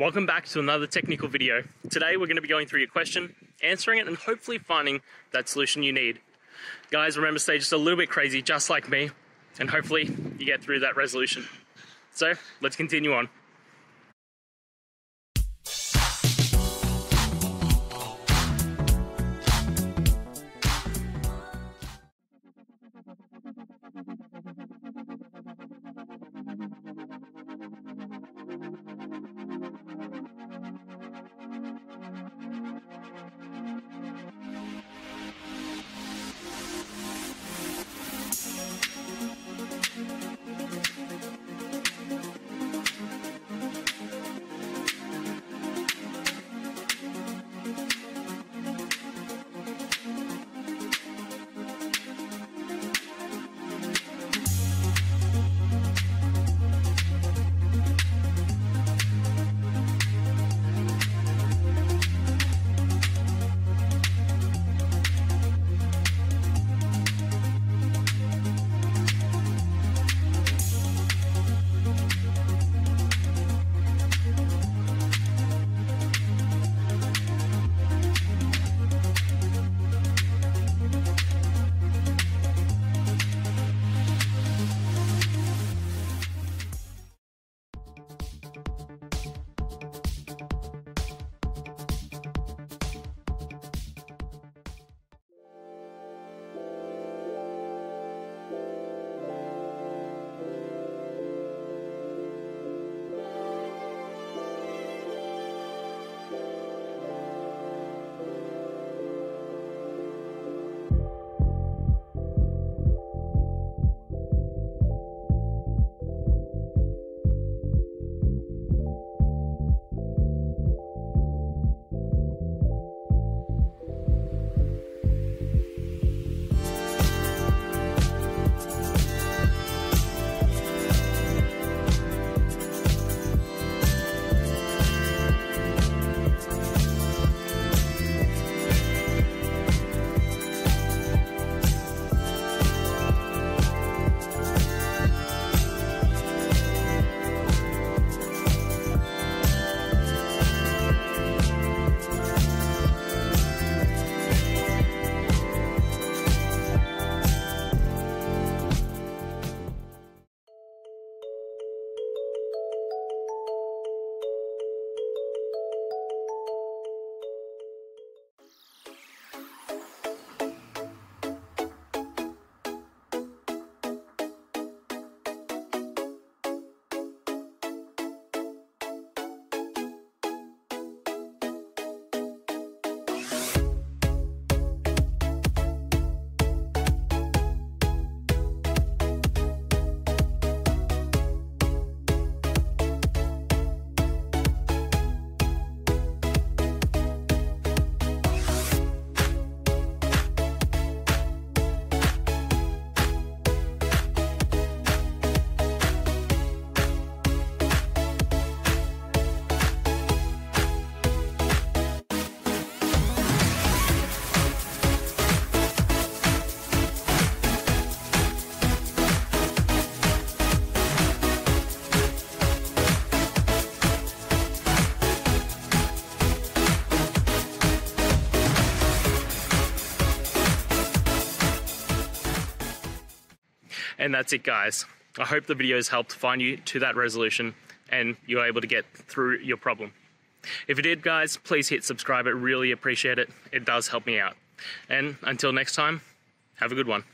Welcome back to another technical video. Today we're going to be going through your question, answering it, and hopefully finding that solution you need. Guys, remember stay just a little bit crazy, just like me, and hopefully you get through that resolution. So let's continue on. And that's it, guys. I hope the video has helped find you to that resolution and you're able to get through your problem. If it did, guys, please hit subscribe. I really appreciate it. It does help me out. And until next time, have a good one.